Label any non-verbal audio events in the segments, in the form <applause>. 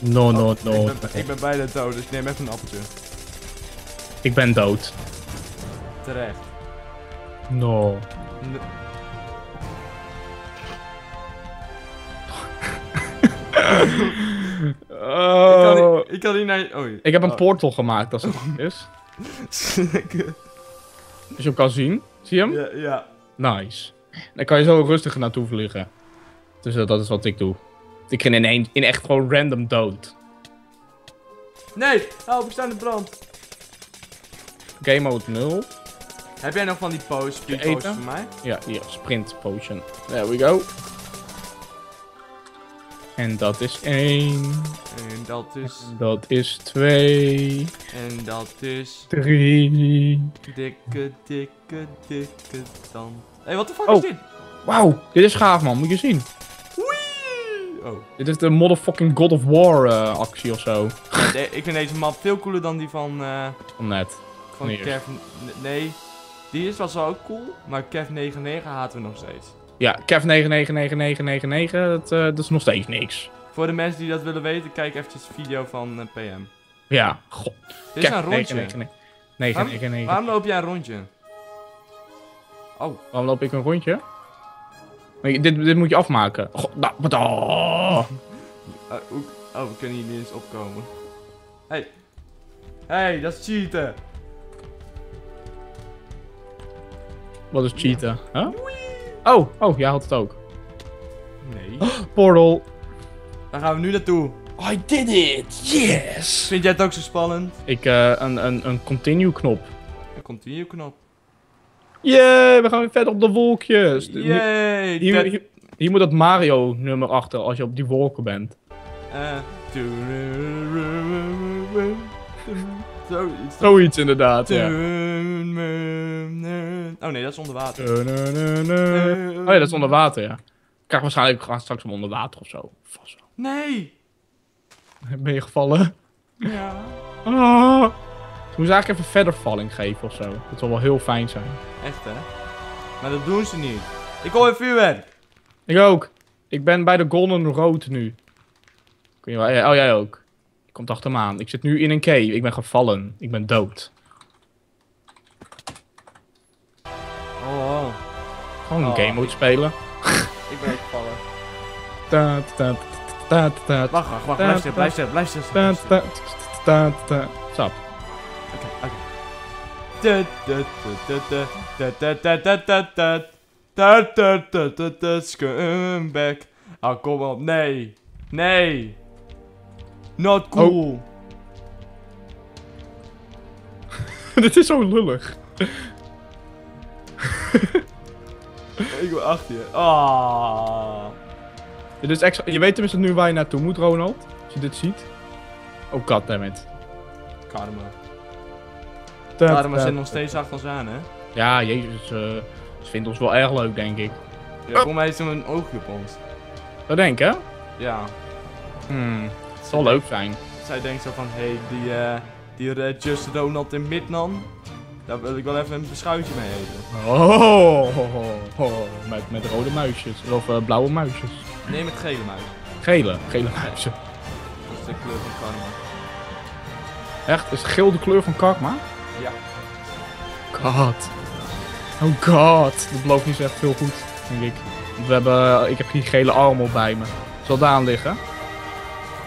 No, <laughs> no, no. Oh, ik, ben, ik ben bijna dood, dus ik neem even een appeltje. Ik ben dood. Terecht. No. N- <laughs> Ik kan, Oh. niet, ik kan niet naar... Oh, Ik heb een oh. portal gemaakt, als het <laughs> is. Als je hem kan zien. Zie je hem? ja, ja. Nice. Dan kan je zo rustig naartoe vliegen. Dus eh, dat is wat ik doe. Ik ging in, één, in echt gewoon random dood. Nee, help, ik sta in de brand. Game mode 0. Heb jij nog van die pose, speed voor mij? Ja, hier, sprint potion. There we go. En dat is 1. En dat is... Dat is 2. En dat is... 3. Dikke, dikke, dikke tand. Hé, hey, wat de fuck Oh. is dit? Wauw, dit is gaaf man, moet je zien. Oh. Dit is de motherfucking God of War eh, actie of zo. Ik vind deze map veel cooler dan die van... eh Van net. van Kev... Nee, die is was wel ook cool. Maar Kev 99 haten we nog steeds. Ja, Kev 999999, dat, eh, dat is nog steeds niks. Voor de mensen die dat willen weten, kijk eventjes de video van PM. Ja, god. Dit is Kev een rondje. 999. Waarom loop jij een rondje? Oh, Waarom loop ik een rondje? Dit, dit moet je afmaken. God, nou, wat oh. oh, we kunnen hier niet eens opkomen. Hey. Hey, dat is cheaten. Wat is cheaten? Huh? Oh, oh, jij had het ook. Nee. <gasps> Portal. Daar gaan we nu naartoe. I did it! Yes! Vind jij het ook zo spannend? Ik, eh, een, een, een continue knop. Een continue knop. Yay, we gaan weer verder op de wolkjes. Yay! Hier, hier, hier moet dat Mario nummer achter als je op die wolken bent. eh, Zoiets. Zoiets inderdaad, ja. Oh nee, dat is onder water. Oh ja, dat is onder water, ja. Ik krijg waarschijnlijk straks om onder water of zo. Vast wel. Nee! Ben je gevallen? Ja. Ah. Ik moest eigenlijk even verder valling geven of zo. Dat zal wel heel fijn zijn. Echt hè? Maar dat doen ze niet. Ik hoor vuurwerk. Ik ook. Ik ben bij de Golden Road nu. Kun je wel... Oh, jij ook. Je komt achter me aan. Ik zit nu in een cave. Ik ben gevallen. Ik ben dood. Oh, oh. Gewoon een Oh. game mode spelen. <laughs> ik ben gevallen. Ta, ta, ta, ta, ta, Wacht, wacht, wacht. Blijf zitten, blijf zitten, blijf zitten. ta, oké. Scumbag. Ah, kom op. Nee. Nee. Not cool. Dit is zo lullig. ik wil achter je. Ah. Dit is extra, je weet tenminste nu waar je naartoe moet, Ronald. Als je dit ziet. Oh, goddammit. Karma. Ta. zit nog steeds achter ons aan, hè? Ja, jezus. eh ze vindt ons wel erg leuk, denk ik. Ja, volgens mij is er een oogje op ons. Dat denk ik, hè? Ja. Hmm. Het zal leuk zijn. Zij denkt zo van, hé, hey, die, eh, die Just Ronald in Midnan, daar wil ik wel even een beschuitje mee eten. Oh, oh, oh, oh. Met, met rode muisjes. Of eh, blauwe muisjes. Nee, met gele muis. Gele. Gele muizen. Dat is de kleur van karma. Echt? Is geel de kleur van karma? Ja. God. Oh god. Dat belooft niet zo echt veel goed, denk ik. Want we hebben, ik heb hier gele armor bij me. Zal daar aan liggen?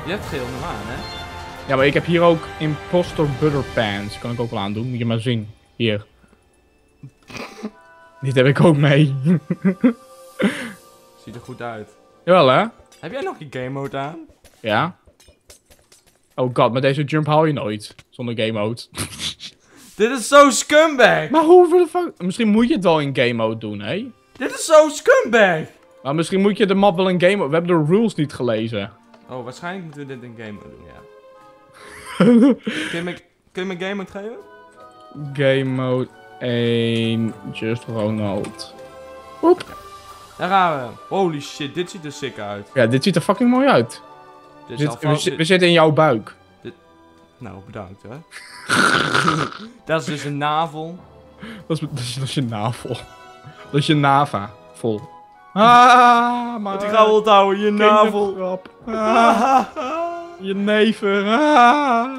Je hebt geel normaal, hè? Ja, maar ik heb hier ook Impostor Butter Pants. Kan ik ook wel aandoen. Moet je maar zien. Hier. <laughs> Dit heb ik ook mee. <laughs> Ziet er goed uit. Jawel, hè? Heb jij nog je game mode aan? Ja. Oh god, met deze jump haal je nooit. Zonder game mode. <laughs> Dit is zo scumbag! maar hoe de fuck... Misschien moet je het wel in game mode doen, hè? Dit is zo scumbag! Maar misschien moet je de map wel in game mode... We hebben de rules niet gelezen. Oh, waarschijnlijk moeten we dit in game mode doen, ja. <laughs> kun, je me, kun je me game mode geven? Game mode 1, Just Ronald. Oep. Daar gaan we. Holy shit, dit ziet er sick uit. Ja, dit ziet er fucking mooi uit. Dit We, zit- we zitten in jouw buik. Nou, bedankt, hè. <laughs> dat is dus een navel. Dat is, dat is, dat is je navel. Dat is je nava. Vol. Ah, maar... Die gaan we onthouden, je navel. <laughs> Ah, je neven. Ah.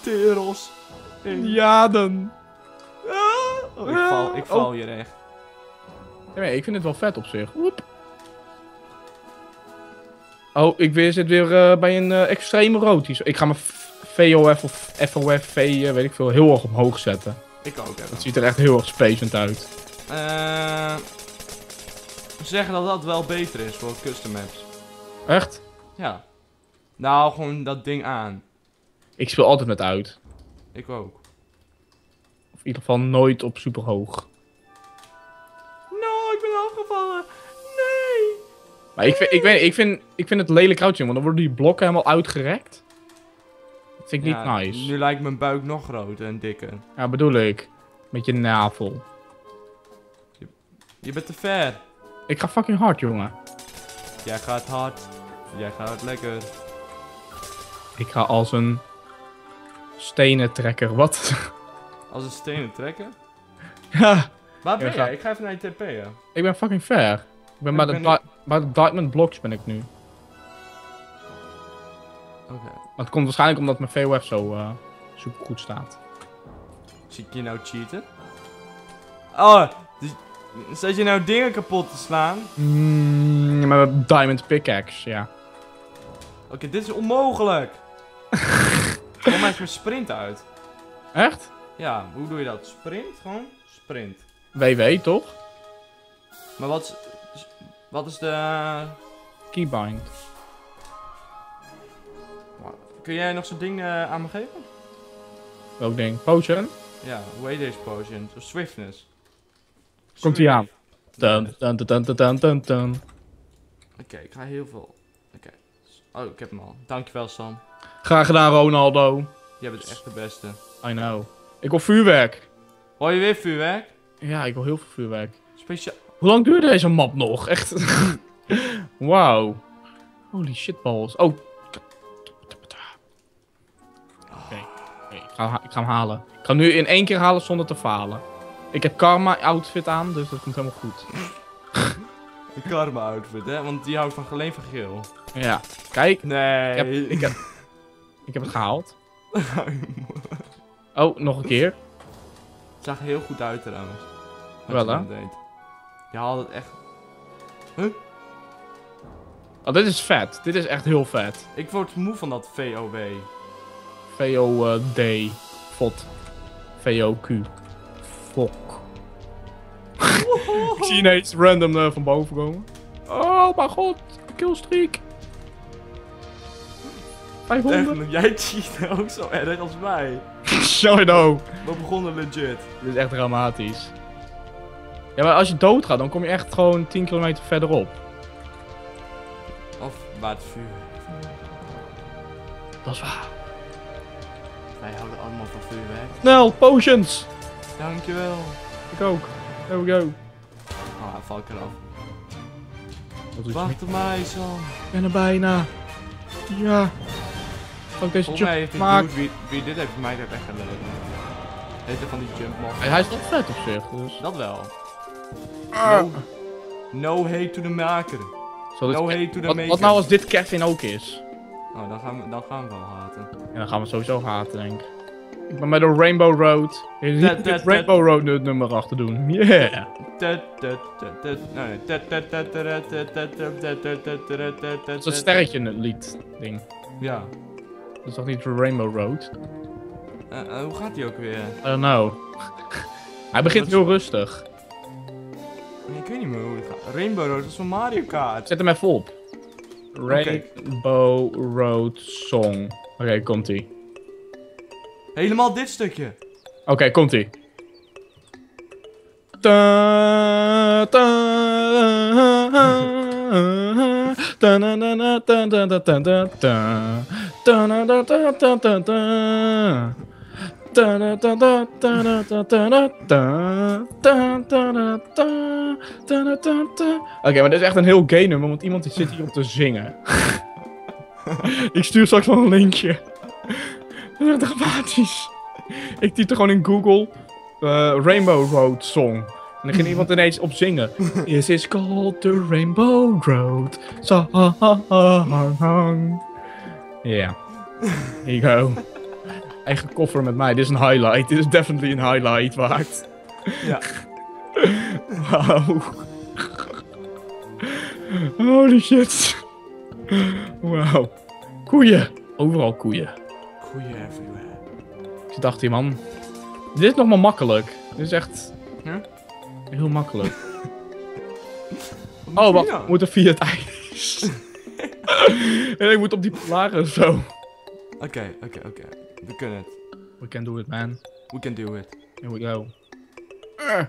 Teros. <laughs> Jaden. Oh, ik val, ik val hier echt. Nee, ik vind het wel vet op zich. Oh, ik weer, zit weer eh, bij een eh, extreme rood. hier zo. Ik ga mijn VOF of FOF, V, eh, weet ik veel, heel erg omhoog zetten. Ik ook even. Het ziet er echt heel erg spacend uit. Eh zeggen dat dat wel beter is voor custom maps. Echt? Ja. Nou, gewoon dat ding aan. Ik speel altijd met uit. Ik ook. Of in ieder geval nooit op super hoog. Maar ik vind, ik, weet, ik, vind, ik vind het lelijk uitzien, want dan worden die blokken helemaal uitgerekt. Dat vind ik Ja, niet nice. Nu lijkt mijn buik nog groter en dikker. Ja, bedoel ik. Met je navel. Je bent te ver. Ik ga fucking hard, jongen. Jij gaat hard. Jij gaat lekker. Ik ga als een stenen trekker. Wat? <laughs> Als een stenen trekken. ja, Waar ben Ja, jij? Ik ga even naar je TP, hè. ik ben fucking ver. Ik ben, bij, de bij diamond blocks ben ik nu. Oké. Maar het komt waarschijnlijk omdat mijn VOF zo eh super goed staat. Zie ik je nou cheaten? Oh, dus, zet je nou dingen kapot te slaan? Mm, met diamond pickaxe, ja. Oké, dit is onmogelijk. <laughs> Kom maar mijn sprint uit. Echt? Ja, hoe doe je dat? Sprint? Gewoon sprint. WW, toch? Maar wat wat is de... Keybind. Kun jij nog zo'n ding eh, aan me geven? Welk ding? Potion? Ja, hoe heet deze potion? Zo swiftness. Komt ie aan. Swift. Dun, dun, dun, dun, dun, dun, dun. Oké, ik ga heel veel... Oké. Oh, ik heb hem al. Dankjewel, Sam. Graag gedaan, Ronaldo. Jij bent echt de beste. I know. Ik wil vuurwerk. Hoor je weer vuurwerk? Ja, ik wil heel veel vuurwerk. Speciaal... Hoe lang duurt deze map nog? Echt. <laughs> Wauw. Holy shitballs. Oh. Oké. Ik, ga, ik ga hem halen. Ik ga hem nu in één keer halen zonder te falen. Ik heb karma outfit aan, dus dat komt helemaal goed. Een karma outfit, hè? Want die houdt van alleen van geel. Ja. Kijk. Nee. Ik heb, ik heb, ik heb het gehaald. <laughs> Oh, nog een keer. Het zag heel goed uit trouwens. Wel, hè? Je haalde het echt... Oh, dit is vet. Dit is echt heel vet. Ik word moe van dat VOW. VOD. Vod. VOQ. Fok. <laughs> ik zie ineens random eh, van boven komen. Oh mijn god. Killstreak. 500. Echt, jij cheat ook zo erg als mij. <laughs> Show know. We begonnen legit. Dit is echt dramatisch. Ja, maar als je doodgaat, dan kom je echt gewoon 10 kilometer verderop. Of waar het vuur. Dat is waar. Wij houden allemaal van vuurwerk. Snel, potions. Dankjewel. Ik ook. There we go. Ah, val ik eraf. Wacht op mij, Sam. Ik ben er bijna. Ja. Kan ik deze Volgens jump maken? dude wie, wie dit heeft mij heeft weggeleid. Heeft er van die jump. Hij hij is toch vet op zich, dus... Dat wel. No, no hate to the maker. No hate to the maker. Wat nou als dit Kevin ook is? Nou, dan gaan we, dan gaan we wel haten. Ja, dan gaan we sowieso haten, denk ik. Ik ben bij de Rainbow Road. Die Rainbow Road nummer achter doen. Yeah. Dat is een sterretje in het lied ding. Ja. Dat is toch niet Rainbow Road? Uh, uh, hoe gaat die ook weer? I don't know. Hij begint heel rustig. Ik weet niet meer hoe het gaat. Rainbow Road is van Mario Kart. Zet hem even op. Rainbow Road Song. Oké, komt ie. Helemaal dit stukje. Oké, komt ie. Ta, ta, ta, Oké, okay, maar dit is echt een heel gay nummer, want iemand zit hier om te zingen. <laughs> ik stuur straks wel een linkje. dat is dramatisch. Ik typte gewoon in Google eh, Rainbow Road Song. En dan ging iemand ineens op zingen. <laughs> This is called the Rainbow Road Ja. Yeah. Here you go. Eigen koffer met mij. Dit is een highlight. Dit is definitely een highlight waard. Ja. <laughs> Wauw. Holy shit. Wauw. Koeien. Overal koeien. Goeie everywhere. Ik dacht hier, man. Dit is nog maar makkelijk. Dit is echt heel makkelijk. <laughs> Oh, wacht. Ja. We moeten via het ijs. <laughs> en ik moet op die pilaren of zo. Oké, oké, oké. We kunnen het. We can do it, man. We can do it. Here we go. Eh.